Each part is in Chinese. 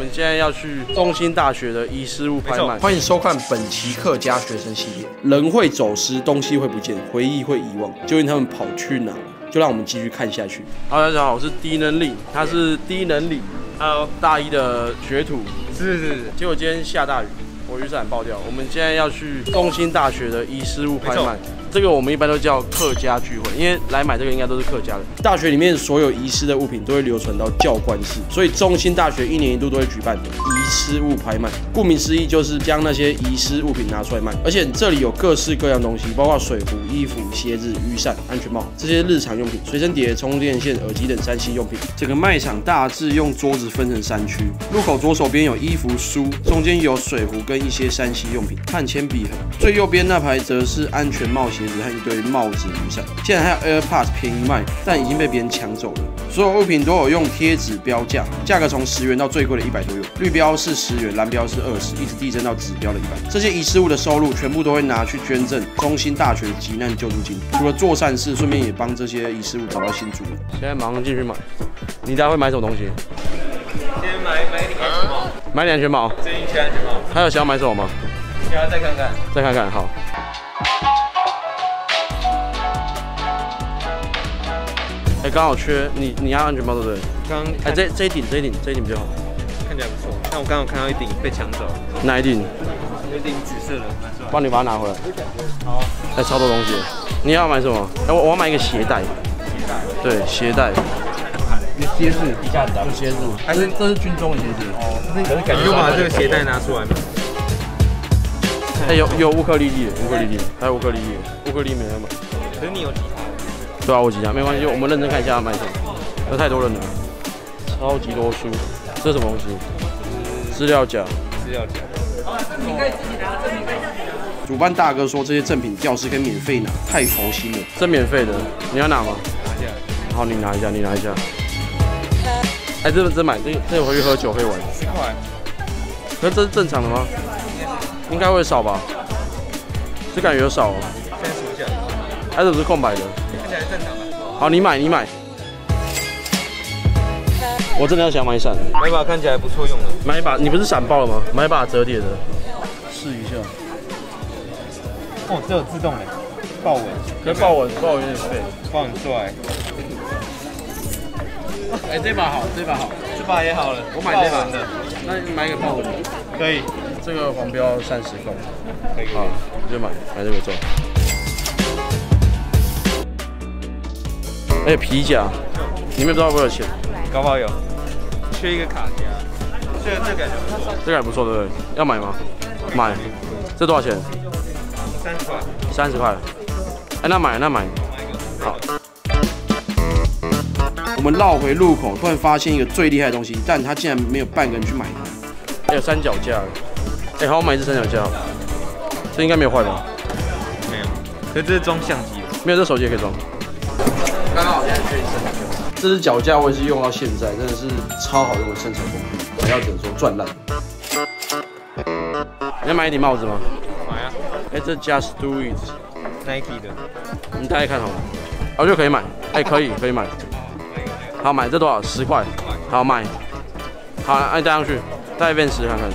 们现在要去中兴大学的遗失物拍卖，欢迎收看本期客家学生系列。人会走失，东西会不见，回忆会遗忘，究竟他们跑去哪了？就让我们继续看下去。Hello，，大家好，我是低能力，他是低能力，Hello，大一的学徒，是是是，结果今天下大雨，我雨伞爆掉。我们现在要去中兴大学的遗失物拍卖。这个我们一般都叫客家聚会，因为来买这个应该都是客家的。大学里面所有遗失的物品都会流传到教官室，所以中兴大学一年一度都会举办遗失物拍卖。顾名思义，就是将那些遗失物品拿出来卖。而且这里有各式各样东西，包括水壶、衣服、鞋子、雨伞、安全帽这些日常用品，随身碟、充电线、耳机等三 C 用品。整个卖场大致用桌子分成三区，入口左手边有衣服、书，中间有水壶跟一些三 C 用品，碳铅笔盒。最右边那排则是安全帽。鞋子和一堆帽子、雨伞，现在还有 AirPods 便宜卖，但已经被别人抢走了。所有物品都有用贴纸标价，价格从十元到最贵的一百都有。绿标是十元，蓝标是二十，一直递增到紫标的一百。这些遗失物的收入全部都会拿去捐赠中心大学急难救助金。除了做善事，顺便也帮这些遗失物找到新主人。现在马上进去买。你家会买什么东西？先买买顶安全帽。买顶安全帽。最近缺安全帽。还有想要买什么吗？想要再看看。再看看，好。哎，刚好缺你，你要安全帽对不对？刚哎，这这一顶，这一顶，这一顶比较好，看起来不错。但我刚好看到一顶被抢走，哪一顶？有一顶紫色的，帮你把它拿回来。好。哎，超多东西。你要买什么？哎，我我要买一个鞋带。鞋带。对，鞋带。你鞋子，一下子有鞋子，还是这是军中的鞋子？哦。感觉把这个鞋带拿出来。哎，有有乌克丽丽，乌克丽丽，还有乌克丽丽，乌克丽丽没有买。可是你有吉他。对啊，我几家没关系，我们认真看一下卖什么。有太多人了，超级多书，这是什么东西？资料夹。资料夹。你可以自己拿证明。主办大哥说这些赠品教师可以免费拿，太佛心了。这免费的，你要拿吗？拿下。好，你拿一下，你拿一下。哎，这这买这这回去喝酒可以玩。十块。可这是正常的吗？应该会少吧？这感觉有少。先数一下。还是不是空白的？看起来正常的。好，你买，你买。我真的要想买伞，买一把看起来不错用的。买一把，你不是伞爆了吗？买一把折叠的，试一下。哦，这有自动的，爆稳。可是爆稳，爆稳有点废。爆很帅。哎，这把好，这把好，这把也好了。我买这把的。那你买一个爆稳的。可以。这个黄标三十块。可以。好，就买，买这个做。哎，皮夹，里面不知道多少钱，搞不好有，缺一个卡夹，这这感觉不错，这个还不错，对不对？要买吗？买，这多少钱？三十块，三十块，哎，那买那买，好。我们绕回路口，突然发现一个最厉害的东西，但他竟然没有半个人去买它。还有三脚架，哎，好，我买一只三脚架，这应该没有坏吧？没有，可是这是装相机的，没有，这手机也可以装。这支脚架我也是用到现在，真的是超好用的生产工具，我要只能说赚烂。你要买一顶帽子吗？买啊！哎，这 Just Do It，Nike 的，你大概看好了，我觉得可以买。哎，可以，可以买。好买，这多少？十块。好买。好，哎，戴上去，戴一遍试看看。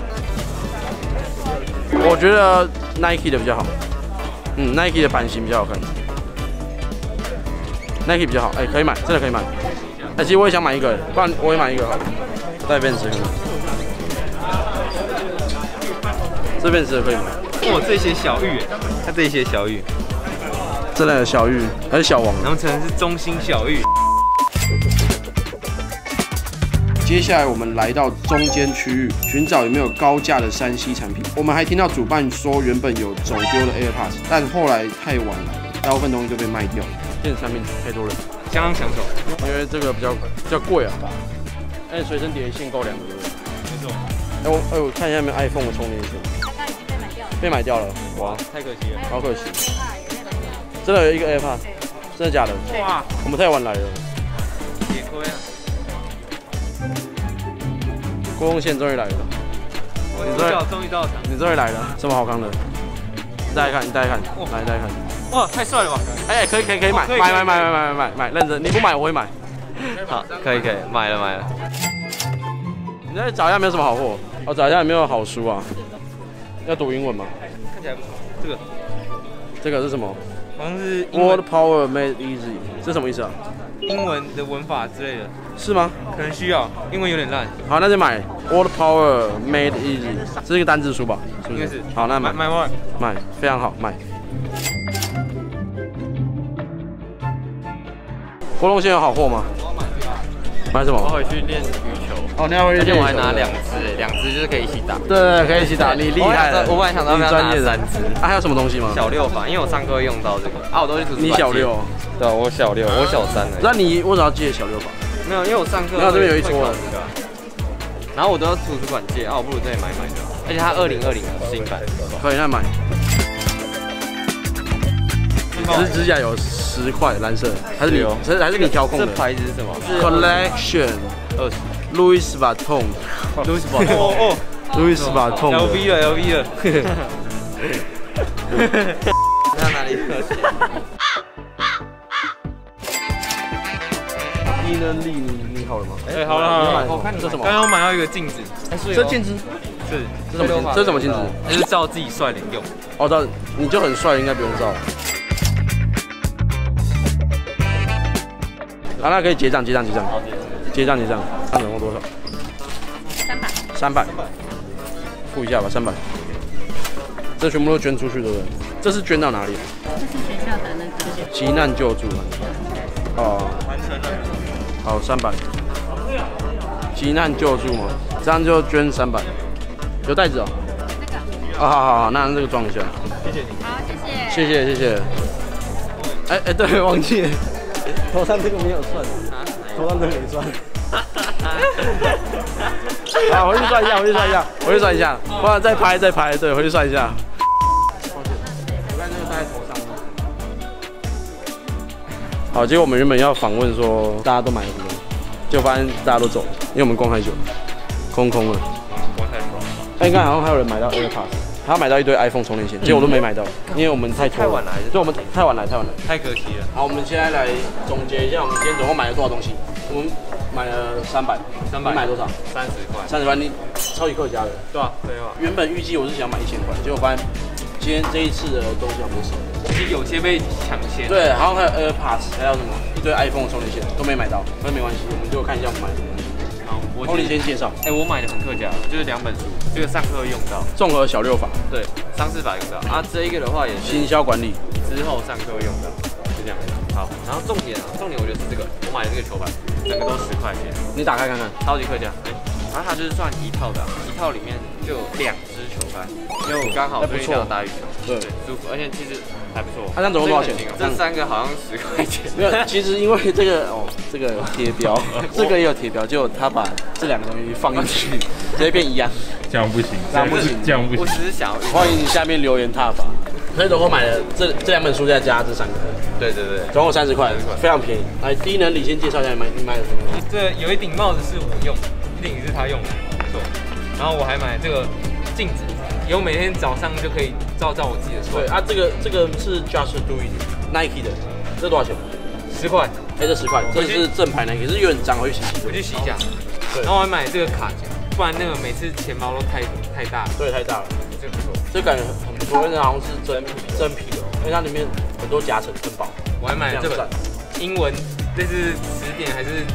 我觉得 Nike 的比较好。嗯，Nike 的版型比较好看。Nike 比较好，哎，可以买，真的可以买。哎，其实我也想买一个，不然我也买一个。带便池，这便池可以吗？哇，这些小玉，看这些小玉，这的小玉还是小王？然后可能是中心小玉。接下来我们来到中间区域，寻找有没有高价的山西产品。我们还听到主办说，原本有走丢的 AirPods，但后来太晚了，大部分东西都被卖掉。电子产品太多了，相当抢手，因为这个比较比较贵啊。哎，随身碟限购两个，没错。哎我哎我看一下有没有 iPhone 的充电线。那已经被买掉了。被买掉了，哇，太可惜了，好可惜。真的有一个 AirPod，真的假的？哇，我们太晚来了。也亏啊。郭凤线终于来了。你终于终于到场。你终于来了，这么好看的。大家看，你大家看，来大家看。哇，太帅了吧！哎，可以可以可以买，买买买买买买买，认真，你不买我会买。好，可以可以，买了买了。你再找一下没有什么好货，我找一下有没有好书啊？要读英文吗？看起来不错。这个这个是什么好像是英文？Word Power Made Easy，这什么意思啊？英文的文法之类的，是吗？可能需要。英文有点烂，好，那就买 Word Power Made Easy，这是一个单字书吧？是不应该是。好，那买买买完。买，非常好，买。活动线有好货吗？买什么我？回去练羽球，哦，你要回去而且我还拿两只，两只就是可以一起打。对可以一起打，你厉害了。我本来想到专业三只。啊，还有什么东西吗？小六吧，因为我上课会用到这个啊，我都去图书馆你小六，，对，我小六，我小三了。那你为什么要借小六吧？没有，因为我上课没有这边有一会桌考这个啊然后我都要图书馆借，啊，我不如这里买一买就好。而且它二零二零新版，可以，那买。指指甲有十块，蓝色，还是你？还是还是你调控这的牌子是什么？？Collection 二十。Louis Vuitton Louis 哦哦 Louis Vuitton 的，LV 了，LV 了。在哪里可惜？低能力你你好了吗？哎，好了好了，我看你这什么刚？刚买到一个镜子，这镜子，是这什么镜子？这什么镜子？就是照自己帅脸用。哦，照你就很帅，应该不用照。好，那可以结账，结账，结账，结账，结账。看总共多少？三百。三百。付一下吧，三百。这全部都捐出去，对不对？这是捐到哪里？这是学校的那个急难救助。哦，完成了。好，三百。急难救助嘛，这样就捐三百。有袋子哦。那个。哦，好好好，那这个装一下。谢谢你。好，谢谢。谢谢谢谢。哎哎，对，忘记了，头上这个没有算，头上这个没算。好，回去算一下，回去算一下，回去算一下，不然再拍再拍，对，回去算一下。抱歉，我看这个戴在头上。好，结果我们原本要访问说大家都买了什么东西，结果发现大家都走了，因为我们逛太久了，空空了。逛太爽。哎，刚才好像还有人买到 AirPods，他要买到一堆 iPhone 充电线，结果我都没买到，因为我们太拖太晚来对，我们太晚来，太晚来。太可惜了。好，我们现在来总结一下，我们今天总共买了多少东西？我们买了三百，三百你买多少？三十块。三十块，你超级客家的。对啊，对啊。原本预计我是想买一千块，结果发现今天这一次的东西好多少。其实有些被抢先。对，好像还有 AirPods，还有什么一堆 iPhone 充电线都没买到，那没关系，我们就看一下我们买了什么。好，我先介绍。哎、我买的很客家，就是两本书，这个上课会用到，综合小六法，对，商事法用到。啊，这一个的话也是行销管理，之后上课会用到，就这样。好，然后重点啊，重点我觉得是这个，我买的这个球板，整个都十块钱，你打开看看。超级客家，哎、然后它就是算一套的、啊，一套里面就有两只球拍，因为我刚好最近想打羽球，对舒服，而且其实还不错。它这样总共多少钱这三个好像十块钱，没有，其实因为这个哦，这个有贴标，这个也有贴标，就他把这两个东西放进去，直接变一样。这样不行，这样不行这样不行我行。只是想要欢迎你下面留言踏法。所以总共买了这这两本书，再加这三个，对对对，总共三十块，非常便宜。来，第一能你先介绍一下你买你买了什么？这有一顶帽子是我用，一顶是他用的，不错。然后我还买这个镜子，以后每天早上就可以照照我自己的帅。对啊，这个这个是 Just Do It Nike 的，这多少钱？十块，哎，这十块，这是正牌 Nike，是有点脏，回去洗洗。我去洗一下。对然后我还买这个卡夹，不然那个每次钱包都太太大了，对，太大了，这个不错。这感觉很不错，因为好像是真真皮的，因为它里面很多夹层很薄。我还买了这本英文，这是词典还是？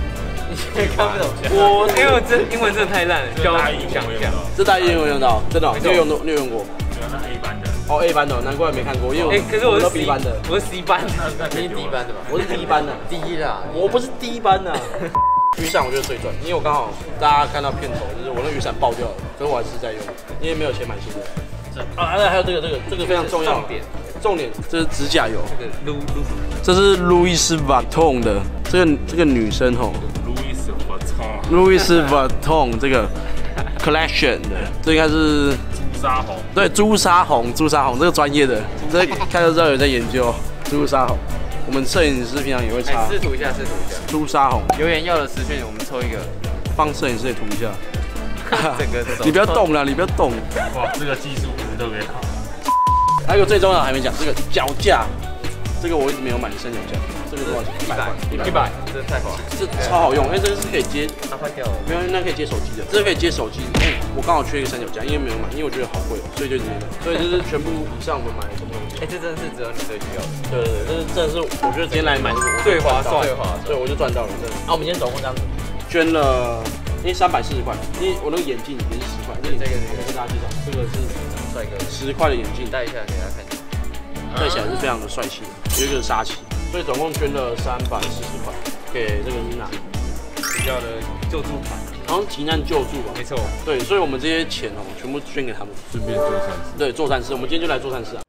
你现在看不懂，我因为我真英文真的太烂了，教你讲一下。这大家有没有用到？真的你有用过？你有用过？那 A 班的，哦，A 班的，难怪没看过，因为我哎，可是我是 B 班的，我是 C 班的，你是 D 班的吧？我是 D 班的，，D 一啦，我不是 D 班的。雨伞我觉得最赚，因为我刚好大家看到片头，就是我那雨伞爆掉了，所以我还是在用，因为没有钱买新的。啊，还有这个这个这个非常重要，重点，重点这是指甲油，这个撸撸这是路易斯 Vuitton 的，这个这个女生吼，路易斯 Vuitton 这个 collection 的，这应该是朱砂红，对朱砂红，朱砂红这个专业的，这看就知道有在研究朱砂红。我们摄影师平常也会擦哎，试涂一下，试涂一下。朱砂红，留言要的私讯，我们抽一个，帮摄影师也涂一下。整个你不要动了，你不要动。哇，这个技术不是特别好。还有最重要的还没讲，这个脚架，这个我一直没有买三脚架，这个多少钱？一百块，一百一百，这太划。这超好用，因为这个是可以接，它坏掉了。没有，那可以接手机的，这个可以接手机。哎，我刚好缺一个三脚架，因为没有买，因为我觉得好贵，所以就直接买。所以这是全部以上我们买的什么东西。哎，这真的是只有你最需要的，对对对，这是真的是我觉得今天来买这个我最划算最划算。对，我就赚到了，真的。啊，我们今天总共这样子，捐了，因为三百四十块，因为我那个眼镜也是十块，那个这个我跟大家介绍，这个是帅哥，十块的眼镜，戴一下给大家看一下。戴起来是非常的帅气的，有一个杀气，所以总共捐了三百四十块给这个妮娜，比较的救助款，好像急难救助吧没，错。对，所以我们这些钱哦，全部捐给他们，顺便做善事。对，做善事，我们今天就来做善事啊。